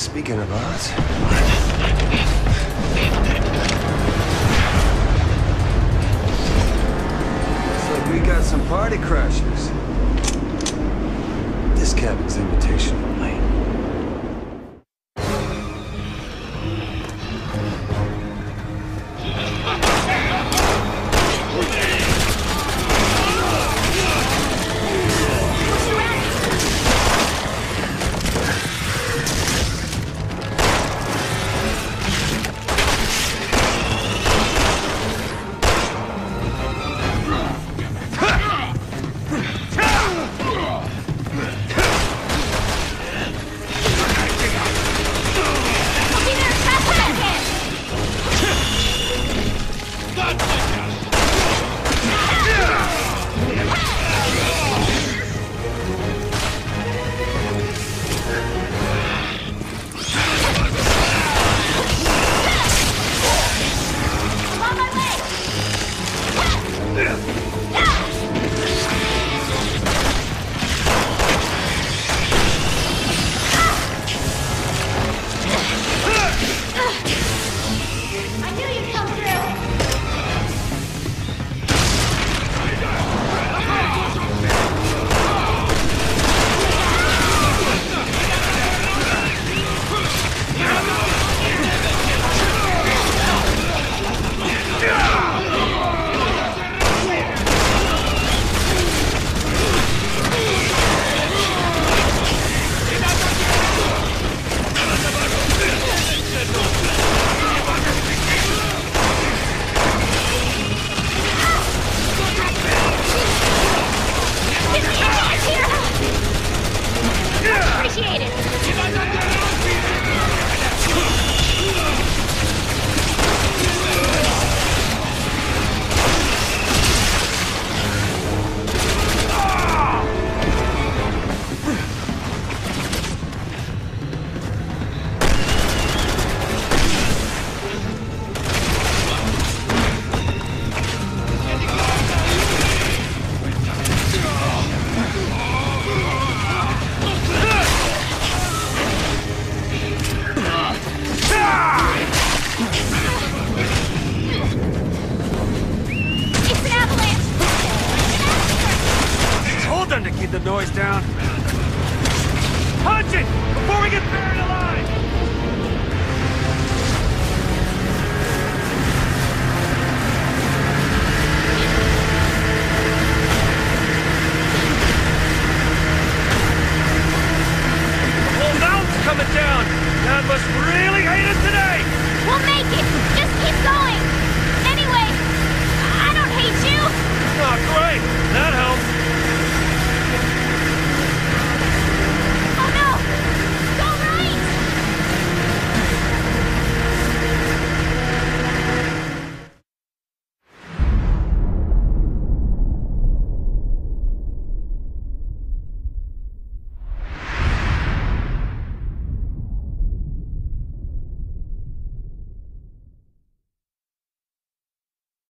Speaking of odds. Looks like we got some party crashers. This cabin's invitation. the noise down. Punch it! Before we get buried alive! The whole mountain's coming down! God must really hate us today! We'll make it!